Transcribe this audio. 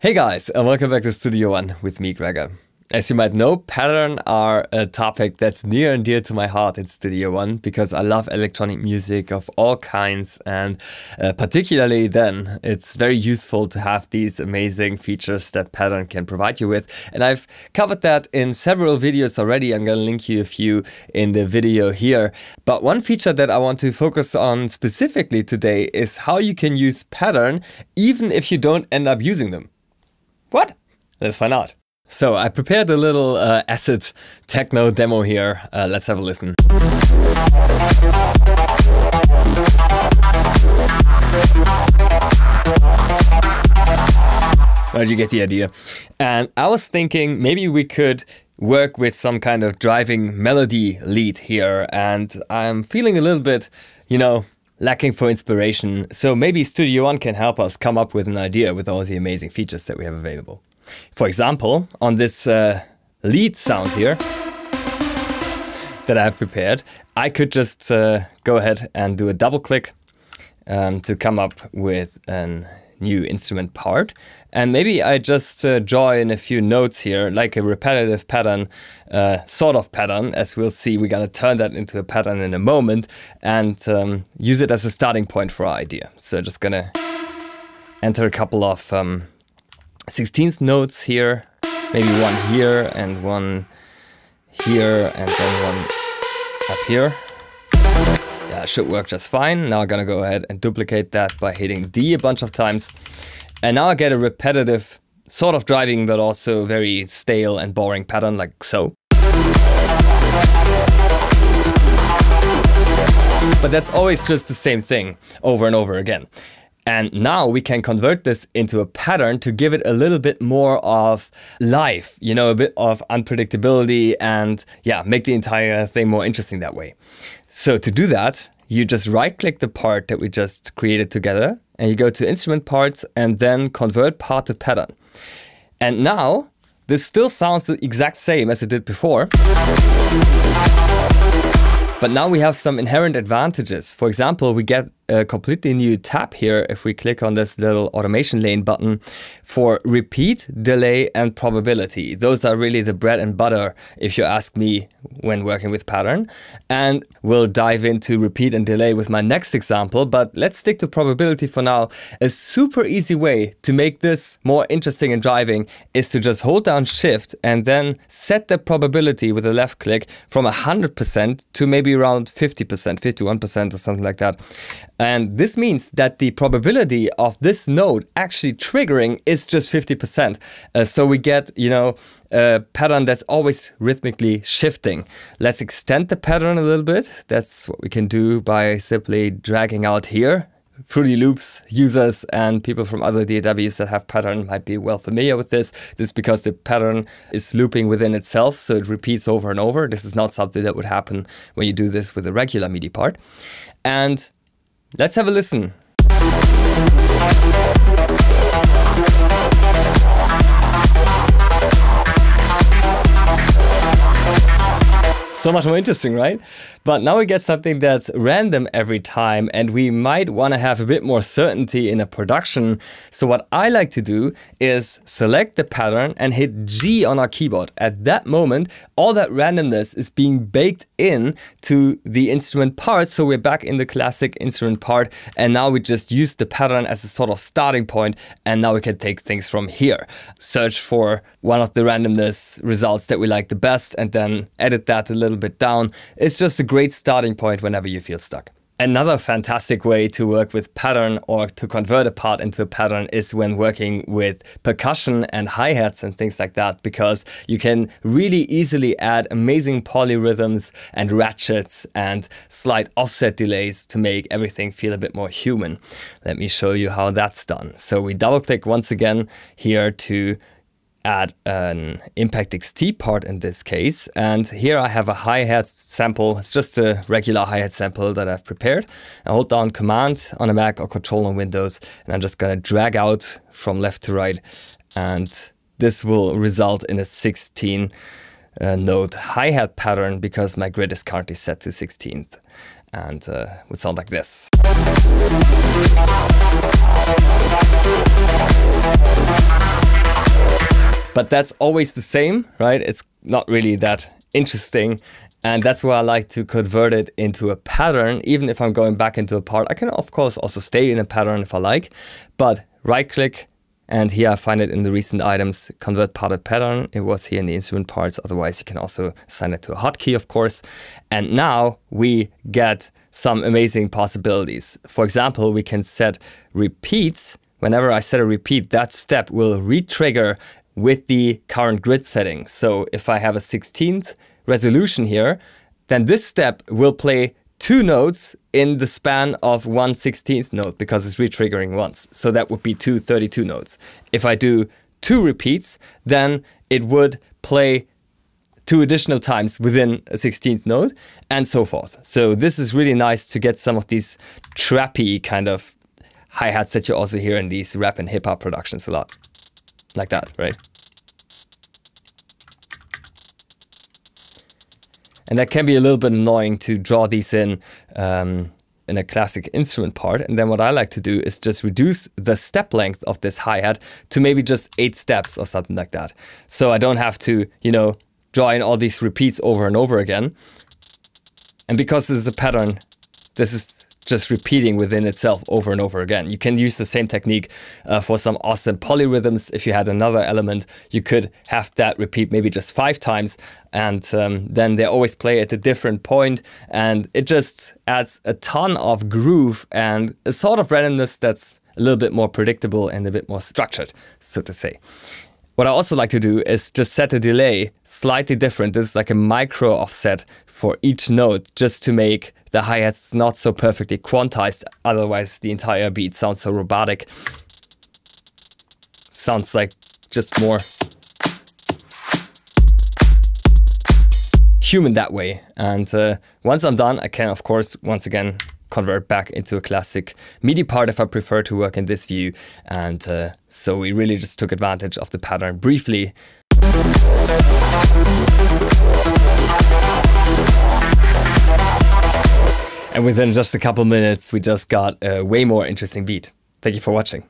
Hey guys, and welcome back to Studio One with me, Gregor. As you might know, pattern are a topic that's near and dear to my heart in Studio One because I love electronic music of all kinds, and uh, particularly then, it's very useful to have these amazing features that pattern can provide you with. And I've covered that in several videos already. I'm to link you a few in the video here. But one feature that I want to focus on specifically today is how you can use pattern even if you don't end up using them. What? Let's find out. So I prepared a little uh, acid techno demo here. Uh, let's have a listen. Well, you get the idea. And I was thinking maybe we could work with some kind of driving melody lead here. And I'm feeling a little bit, you know, lacking for inspiration. So maybe Studio One can help us come up with an idea with all the amazing features that we have available. For example, on this uh, lead sound here that I've prepared, I could just uh, go ahead and do a double click um, to come up with a new instrument part. And maybe I just uh, draw in a few notes here, like a repetitive pattern, uh, sort of pattern, as we'll see. We're going to turn that into a pattern in a moment and um, use it as a starting point for our idea. So just going to enter a couple of um, 16th notes here, maybe one here and one here and then one up here. Yeah, should work just fine. Now I'm gonna go ahead and duplicate that by hitting D a bunch of times. And now I get a repetitive, sort of driving, but also very stale and boring pattern like so. But that's always just the same thing over and over again. And now we can convert this into a pattern to give it a little bit more of life, you know, a bit of unpredictability and yeah, make the entire thing more interesting that way. So to do that, you just right click the part that we just created together and you go to instrument parts and then convert part to pattern. And now this still sounds the exact same as it did before. But now we have some inherent advantages. For example, we get a completely new tab here if we click on this little automation lane button for repeat, delay, and probability. Those are really the bread and butter, if you ask me, when working with pattern. And we'll dive into repeat and delay with my next example, but let's stick to probability for now. A super easy way to make this more interesting in driving is to just hold down shift and then set the probability with a left click from 100% to maybe around 50%, 51% or something like that. And this means that the probability of this node actually triggering is just 50%. Uh, so we get, you know, a pattern that's always rhythmically shifting. Let's extend the pattern a little bit. That's what we can do by simply dragging out here. Fruity Loops users and people from other DAWs that have pattern might be well familiar with this. This is because the pattern is looping within itself, so it repeats over and over. This is not something that would happen when you do this with a regular MIDI part. And Let's have a listen. So much more interesting, right? But now we get something that's random every time, and we might want to have a bit more certainty in a production. So, what I like to do is select the pattern and hit G on our keyboard. At that moment, all that randomness is being baked in to the instrument part. So, we're back in the classic instrument part, and now we just use the pattern as a sort of starting point, and now we can take things from here. Search for one of the randomness results that we like the best, and then edit that a little bit down. It's just a great starting point whenever you feel stuck. Another fantastic way to work with pattern or to convert a part into a pattern is when working with percussion and hi-hats and things like that because you can really easily add amazing polyrhythms and ratchets and slight offset delays to make everything feel a bit more human. Let me show you how that's done. So we double click once again here to add an Impact XT part in this case. And here I have a hi-hat sample. It's just a regular hi-hat sample that I've prepared. I hold down Command on a Mac or Control on Windows, and I'm just gonna drag out from left to right. And this will result in a 16 uh, note hi-hat pattern because my grid is currently set to 16th and uh, would sound like this. But that's always the same, right? It's not really that interesting. And that's why I like to convert it into a pattern. Even if I'm going back into a part, I can of course also stay in a pattern if I like, but right click, and here I find it in the recent items, convert parted pattern. It was here in the instrument parts. Otherwise, you can also assign it to a hotkey, of course. And now we get some amazing possibilities. For example, we can set repeats. Whenever I set a repeat, that step will re-trigger with the current grid setting. So if I have a 16th resolution here, then this step will play two notes in the span of one 16th note because it's retriggering once. So that would be two 32 notes. If I do two repeats, then it would play two additional times within a 16th note and so forth. So this is really nice to get some of these trappy kind of hi-hats that you also hear in these rap and hip hop productions a lot. Like that, right? And that can be a little bit annoying to draw these in um, in a classic instrument part. And then what I like to do is just reduce the step length of this hi-hat to maybe just eight steps or something like that. So I don't have to, you know, draw in all these repeats over and over again. And because this is a pattern, this is just repeating within itself over and over again. You can use the same technique uh, for some awesome polyrhythms. If you had another element, you could have that repeat maybe just five times and um, then they always play at a different point and it just adds a ton of groove and a sort of randomness that's a little bit more predictable and a bit more structured, so to say. What I also like to do is just set a delay slightly different. This is like a micro offset for each note just to make the hi-hats not so perfectly quantized. Otherwise, the entire beat sounds so robotic. Sounds like just more human that way. And uh, once I'm done, I can, of course, once again, convert back into a classic MIDI part if I prefer to work in this view. And uh, so we really just took advantage of the pattern briefly. And within just a couple minutes, we just got a way more interesting beat. Thank you for watching.